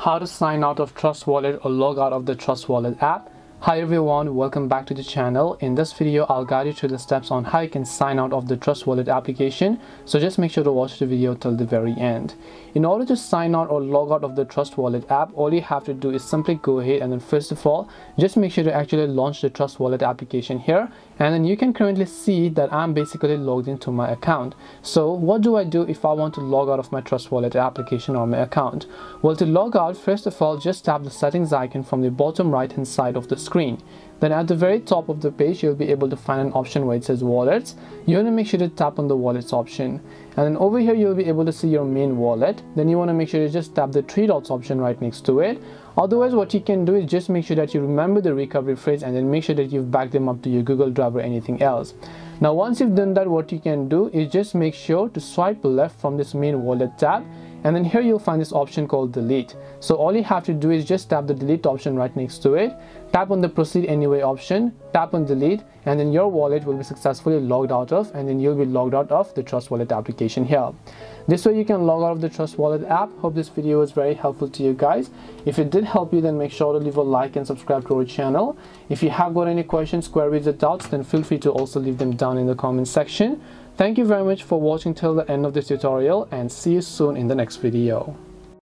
how to sign out of Trust Wallet or log out of the Trust Wallet app. Hi everyone, welcome back to the channel. In this video, I'll guide you through the steps on how you can sign out of the Trust Wallet application. So just make sure to watch the video till the very end. In order to sign out or log out of the Trust Wallet app, all you have to do is simply go ahead and then first of all, just make sure to actually launch the Trust Wallet application here. And then you can currently see that I'm basically logged into my account. So what do I do if I want to log out of my Trust Wallet application or my account? Well, to log out, first of all, just tap the settings icon from the bottom right hand side of the screen. Then at the very top of the page, you'll be able to find an option where it says wallets. You want to make sure to tap on the wallets option. And then over here, you'll be able to see your main wallet. Then you want to make sure you just tap the three dots option right next to it. Otherwise, what you can do is just make sure that you remember the recovery phrase and then make sure that you've backed them up to your Google Drive or anything else. Now, once you've done that, what you can do is just make sure to swipe left from this main wallet tab and then here you'll find this option called delete. So all you have to do is just tap the delete option right next to it. Tap on the proceed anyway option tap on delete and then your wallet will be successfully logged out of and then you'll be logged out of the trust wallet application here. This way you can log out of the trust wallet app. Hope this video was very helpful to you guys. If it did help you then make sure to leave a like and subscribe to our channel. If you have got any questions queries or doubts then feel free to also leave them down in the comment section Thank you very much for watching till the end of this tutorial and see you soon in the next video.